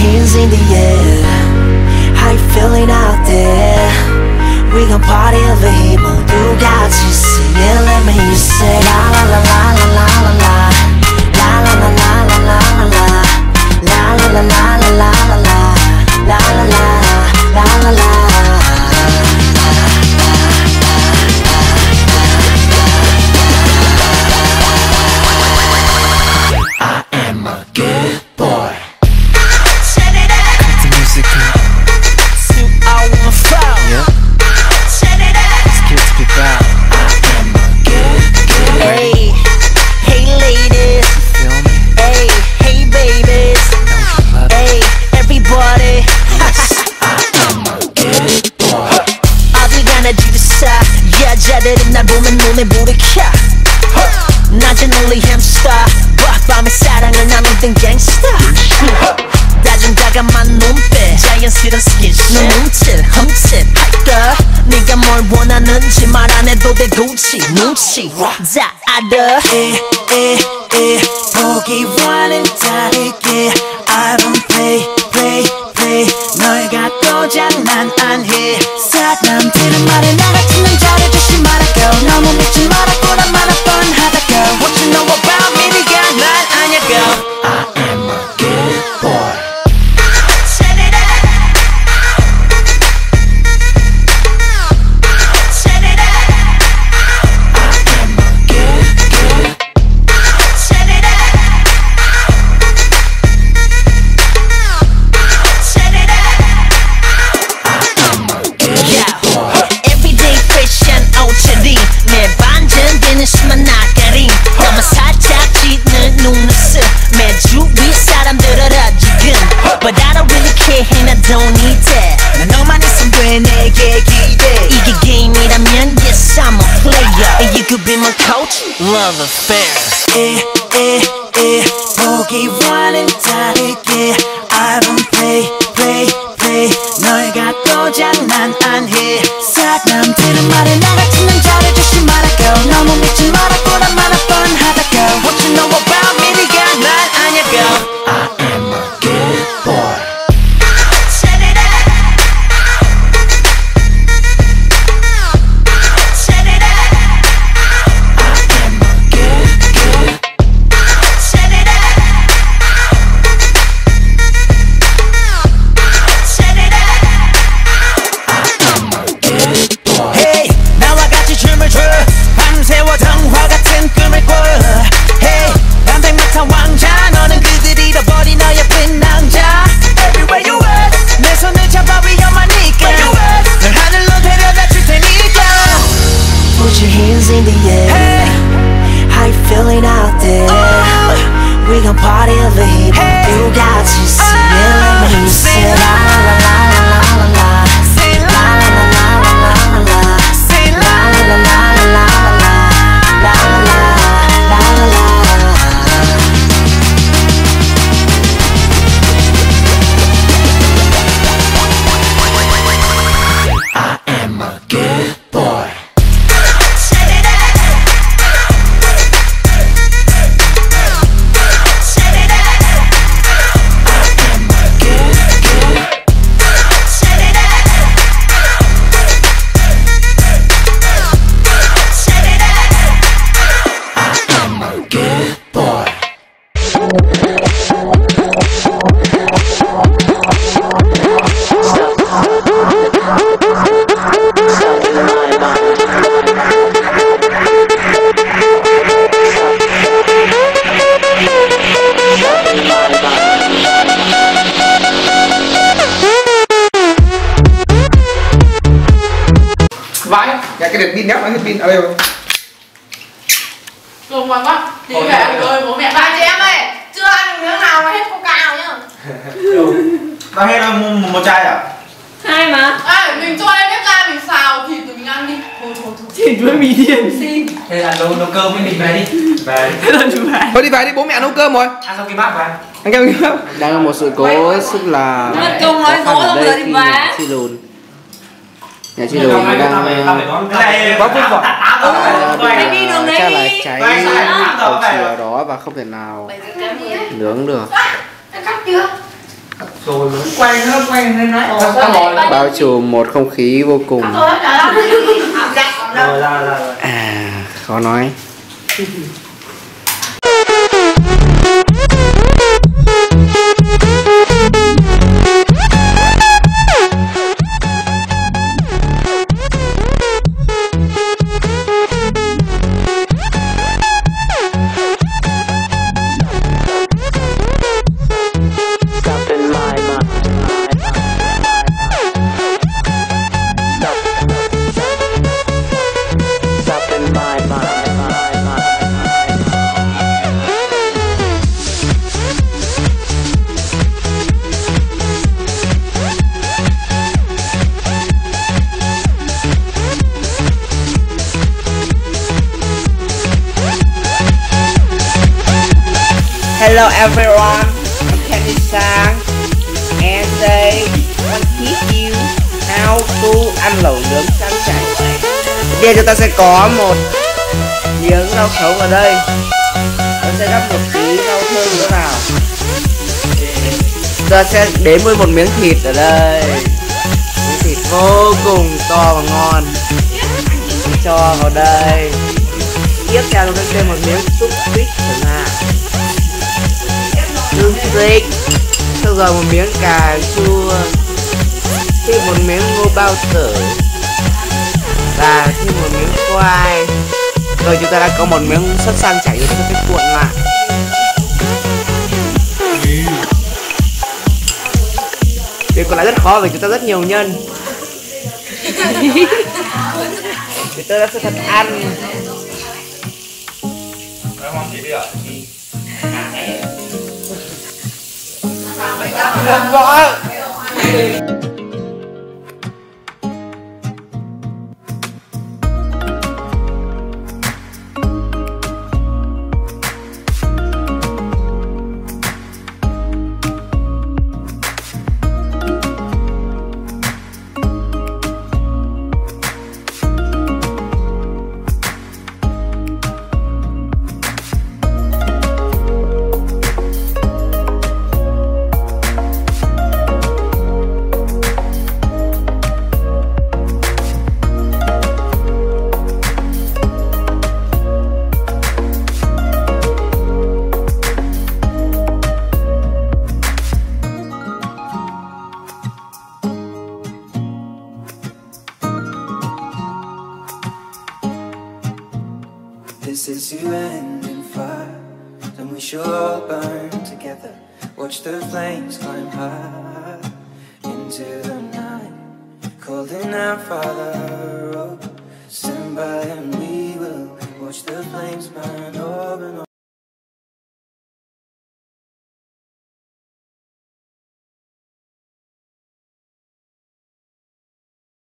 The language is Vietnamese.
hands in the air. How you feeling out there? We gon' party over here, but you got to sing yeah, let me say 밤에 사랑을 나누던 gangsta 다정다감한 눈빛 자연스런 스킨십 너 눈치 흠칫. 할까? 네가 뭘 원하는지 말 안 해도 돼 굳이 눈치. 다 알아 에에에 보기와는 다르게 But I don't really care and I don't need that 난 너만 있으면 돼 내게 기대 이게 게임이라면 yes I'm a player And you could be my coach Love affair 에에에 보기와는 다르게 I don't play play play 널 갖고 장난 안해 사람들은 말해 나 같은 남자를 조심하라고 너무 믿지 말라 đây rồi. Cường hoàng quá. Đi về ăn cơm bố mẹ Bà chị em ơi, chưa ăn miếng nào mà hết coca nào nhá. Tao hết đâu mua một chai à? Hai mà. Ê, mình cho em bếp ga mình xào thịt rồi mình ăn đi. Thôi thôi thôi. Thịt với mì điểm xin. Thế là nấu nấu cơm với mình về đi. Về Thế là chú bà thôi đi về đi bố mẹ nấu cơm rồi. Ăn xong cái bát về ăn kem Đang có một sự cố rất là Mất công nói khó khăn dối ở không đây giờ nhà chị lùn nhà chị lùn đang có vứt vỏ bị chắc là cháy cầu chìa đó và không thể nào nướng được. Rồi quay nó quay lên đấy. Bao trùm một không khí vô cùng. À khó nói. Hello everyone, I'm Kenny Sang and today I'm teach you how to ăn lẩu nướng sang chảy. Bây giờ chúng ta sẽ có một miếng rau sống ở đây. Tôi sẽ gắp một tí rau thơm nữa vào. ta sẽ đến với một miếng thịt ở đây. Miếng thịt vô cùng to và ngon. Cho vào đây. Tiếp theo chúng sẽ thêm một miếng xúc xích chẳng steak sau rồi một miếng cà chua. Thêm một miếng ngô bao tử. Và thêm một miếng khoai. Rồi chúng ta đã có một miếng sốt sang chảy rồi chúng ta sẽ cuộn lại. Việc còn lại rất khó vì chúng ta rất nhiều nhân. Chúng ta sẽ thật ăn. Hài hước gì đi ạ 晚安。This is you and in fire, and we shall all burn together. Watch the flames climb high into the night, calling out, Father,